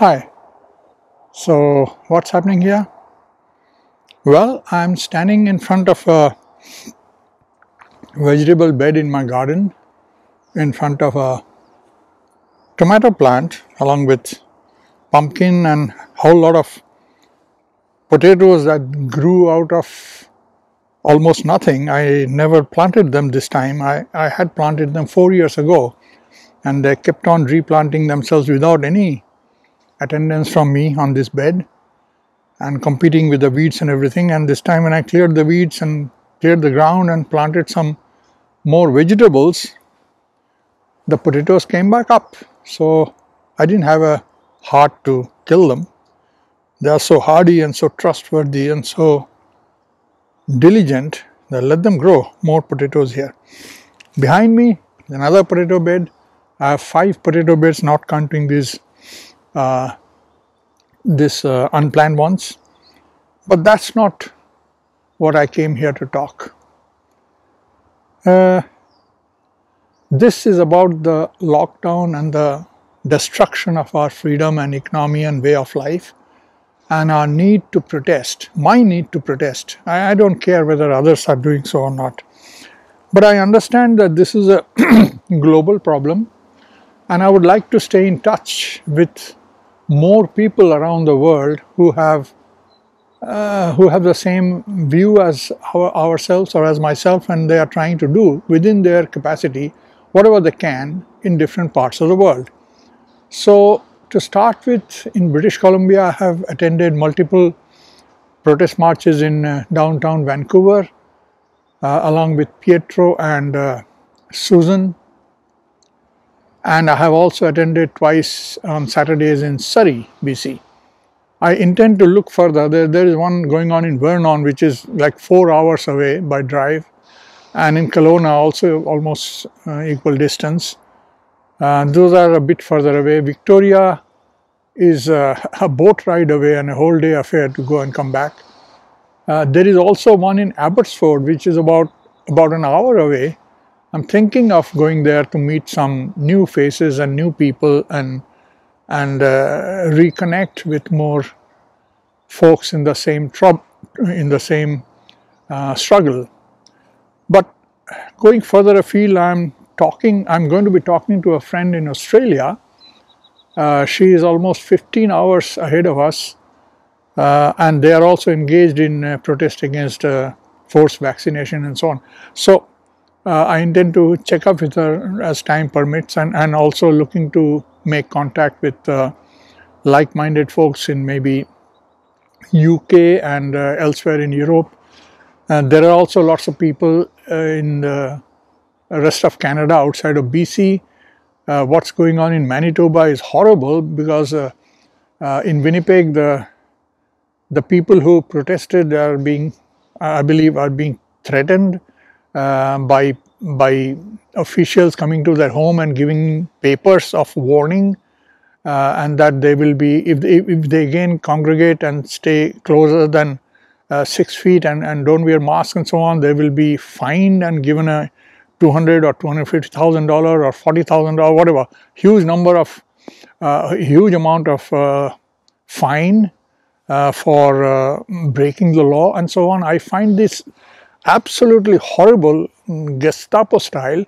Hi. So what's happening here? Well, I'm standing in front of a vegetable bed in my garden in front of a tomato plant along with pumpkin and a whole lot of potatoes that grew out of almost nothing. I never planted them this time. I, I had planted them four years ago and they kept on replanting themselves without any attendance from me on this bed and competing with the weeds and everything. And this time when I cleared the weeds and cleared the ground and planted some more vegetables, the potatoes came back up. So I didn't have a heart to kill them. They are so hardy and so trustworthy and so diligent that let them grow more potatoes here. Behind me another potato bed. I have five potato beds not counting these uh, this uh, unplanned ones. But that's not what I came here to talk. Uh, this is about the lockdown and the destruction of our freedom and economy and way of life and our need to protest, my need to protest. I, I don't care whether others are doing so or not. But I understand that this is a global problem and I would like to stay in touch with more people around the world who have uh, who have the same view as our, ourselves or as myself and they are trying to do within their capacity whatever they can in different parts of the world. So to start with in British Columbia I have attended multiple protest marches in uh, downtown Vancouver uh, along with Pietro and uh, Susan and I have also attended twice on Saturdays in Surrey, BC. I intend to look further. There, there is one going on in Vernon, which is like four hours away by drive, and in Kelowna also almost uh, equal distance. Uh, those are a bit further away. Victoria is uh, a boat ride away and a whole day affair to go and come back. Uh, there is also one in Abbotsford, which is about about an hour away, I'm thinking of going there to meet some new faces and new people and and uh, reconnect with more folks in the same in the same uh, struggle. But going further afield, I'm talking. I'm going to be talking to a friend in Australia. Uh, she is almost 15 hours ahead of us, uh, and they are also engaged in uh, protest against uh, forced vaccination and so on. So uh, I intend to check up with her as time permits and, and also looking to make contact with uh, like-minded folks in maybe UK and uh, elsewhere in Europe. And there are also lots of people uh, in the rest of Canada outside of BC. Uh, what's going on in Manitoba is horrible because uh, in Winnipeg the the people who protested are being, I believe, are being threatened uh, by by officials coming to their home and giving papers of warning uh, and that they will be if they, if they again congregate and stay closer than uh, six feet and, and don't wear masks and so on they will be fined and given a 200 or 250 thousand dollar or 40 thousand dollar whatever huge number of uh, huge amount of uh, fine uh, for uh, breaking the law and so on. I find this absolutely horrible Gestapo style,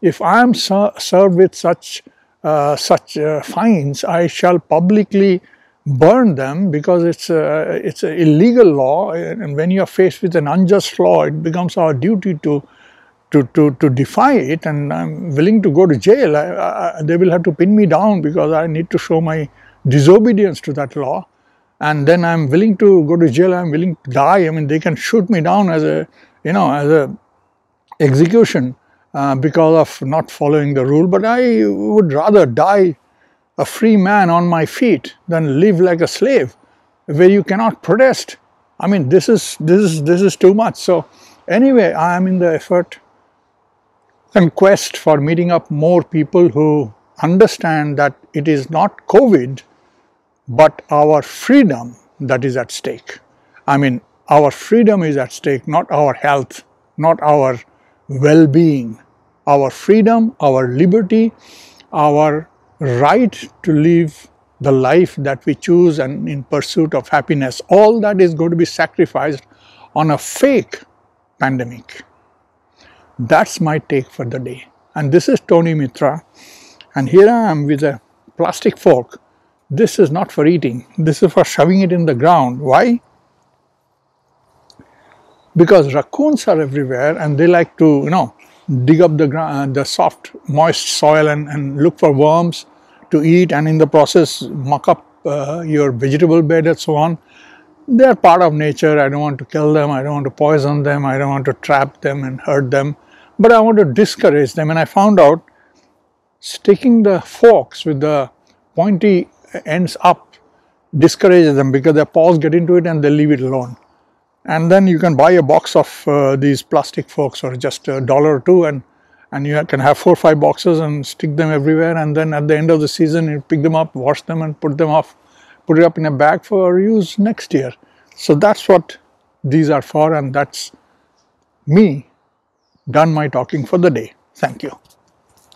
if I am ser served with such uh, such uh, fines, I shall publicly burn them because it's a, it's an illegal law and when you are faced with an unjust law, it becomes our duty to to, to, to defy it and I'm willing to go to jail. I, I, they will have to pin me down because I need to show my disobedience to that law and then I'm willing to go to jail, I'm willing to die. I mean, they can shoot me down as a you know, as a execution uh, because of not following the rule, but I would rather die a free man on my feet than live like a slave where you cannot protest. I mean, this is this is this is too much. So anyway, I am in the effort and quest for meeting up more people who understand that it is not COVID, but our freedom that is at stake. I mean, our freedom is at stake, not our health, not our well-being. Our freedom, our liberty, our right to live the life that we choose and in pursuit of happiness, all that is going to be sacrificed on a fake pandemic. That's my take for the day. And this is Tony Mitra. And here I am with a plastic fork. This is not for eating. This is for shoving it in the ground. Why? Because raccoons are everywhere and they like to, you know, dig up the ground, the soft, moist soil and, and look for worms to eat and in the process muck up uh, your vegetable bed and so on. They are part of nature. I don't want to kill them. I don't want to poison them. I don't want to trap them and hurt them. But I want to discourage them. And I found out sticking the forks with the pointy ends up discourages them because their paws get into it and they leave it alone. And then you can buy a box of uh, these plastic forks or just a dollar or two and and you can have four or five boxes and stick them everywhere and then at the end of the season you pick them up, wash them and put them off, put it up in a bag for use next year. So that's what these are for and that's me done my talking for the day. Thank you.